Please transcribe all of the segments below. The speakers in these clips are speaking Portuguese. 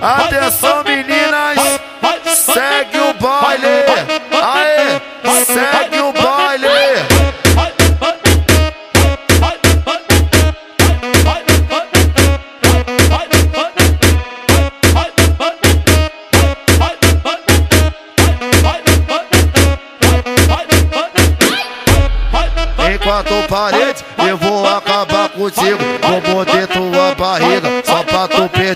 Atenção meninas, segue o baile. Aê, segue o baile. Enquanto parede, eu vou acabar contigo. Vou morder tua barriga,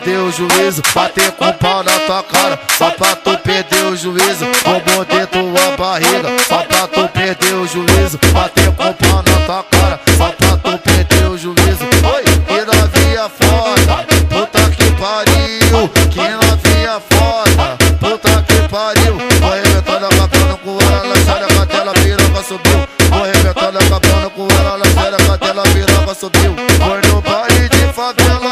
perder o juízo. Bater com pau na tua cara, só pra tu perder o juízo. Vou morder tua barriga, só pra tu perder o juízo. Bater com pau na tua cara, só pra tu perder o juízo. Oi, que novinha foda, puta que pariu. Que novinha foda, puta que pariu. Vou arrebentando a capona com ela, lançada com a tela, piroca subiu. Vou arrebentando a capona com ela, lançada com a tela, piroca subiu. Foi no baile de favela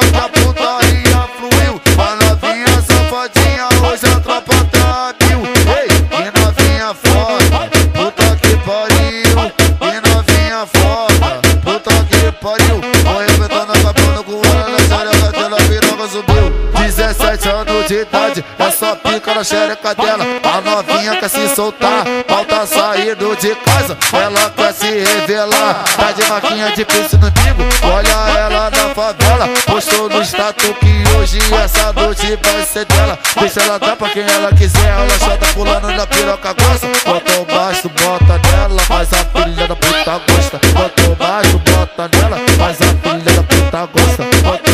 piroca subiu. 17 anos de idade, é só pica na xereca dela. A novinha quer se soltar, falta saindo de casa. Ela quer se revelar, tá de maquinha de peixe no bico. Olha ela na favela, postou no status que hoje essa noite vai ser dela. Deixa ela dar pra quem ela quiser, ela só tá pulando na piroca gosta. Bota o baixo, bota nela, mas a filha da puta gosta. Bota o baixo, bota nela, mas a filha da puta gosta. Bota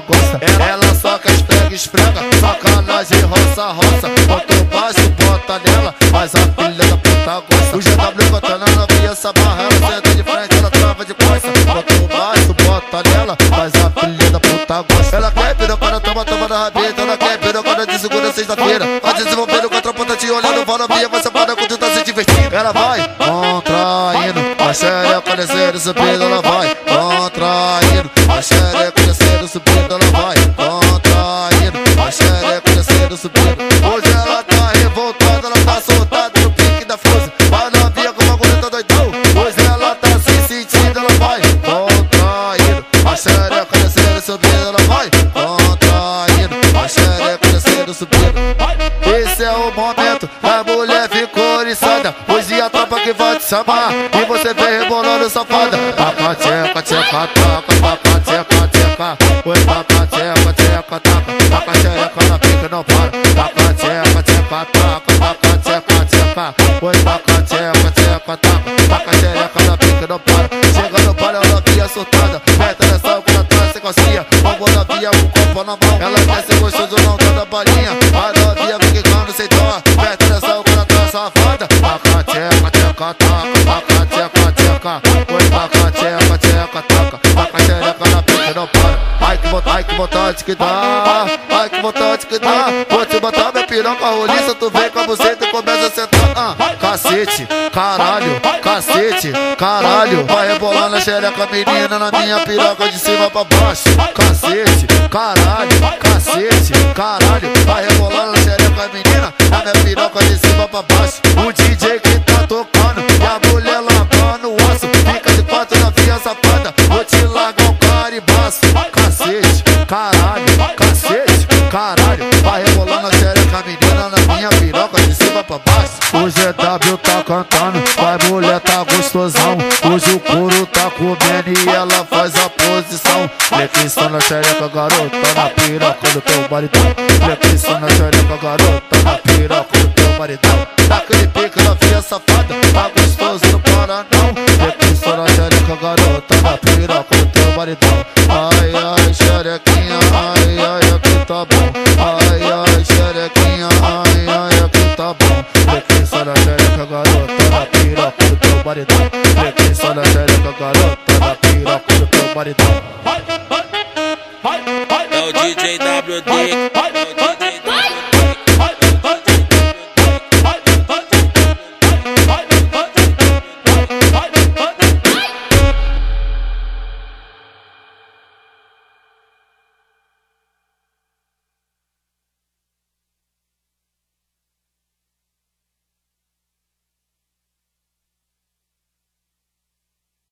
puta gosta. Ela só quer esfrega, esfrega, sacanagem, roça, roça. Bota o baixo, bota nela, mas a filha da puta gosta. O GW contando a novinha, essa barra, ela senta de frente, ela trava de costa. Bota o baixo, bota nela, mas a filha da puta gosta. Ela quer pirocada, toma, toma na rabeta. Ela quer pirocada de segunda sexta-feira. Tá desenvolvendo com a tá te olhando, fala via, você foda quando tá se divertindo. Ela vai contraindo, a xereca descendo, subindo, ela vai contraindo, a xereca descendo, subindo, ela vai contraindo, a xereca descendo, subindo. Hoje ela tá revoltada, ela tá soltada no pique da força. Vai novinha com uma gordeta doidão. Hoje ela tá se sentindo, ela vai contraindo, a xereca descendo, subindo, ela vai contraindo, a xereca descendo, subindo. Esse é o momento, a mulher ficou oriçada. Hoje a tropa que vai te chamar. E você vem rebolando safada. Taca, tcheca, tcheca, taca, tcheca. Oi, taca, tcheca, tcheca, taca. Taca, na pica não para. Taca, tcheca, tcheca, taca, taca, tcheca, tcheca. Oi, taca, tcheca, tcheca, taca. Taca, tcheca, na pica não para. Chega no para, ela via soltada. Meta nessa quando tá sem calcinha. Vamos novinha com o copo na mão. Ela quer ser gostoso, não toda balinha. A novinha vem quicando sem dó. Meta nessa quando tá safada. Taca, tcheca, tcheca, taca. Taca, tcheca, tcheca. Oi, taca, tcheca, tcheca, taca. Não para. Ai que ai que vontade que dá. Ai que vontade que dá. Vou te botar minha piroca roliça. Tu vem com a buceta e começa a sentar. Ah, cacete, caralho, cacete, caralho. Vai rebolar na xereca, menina, na minha piroca de cima pra baixo. Cacete, caralho, cacete, caralho. Vai rebolar na xereca, menina, na minha piroca de cima pra baixo. O DJ O GW tá cantando, vai mulher tá gostosão. Hoje o couro tá comendo e ela faz a posição. Flexião na xereca, garota, na piroca do teu maridão. Flexião na xereca, garota, na piroca do teu maridão. Daquele pique na via safada, tá gostoso, não para não. Flexião na xereca, garota, na piroca do teu maridão. Maridão. É o DJ WD, é o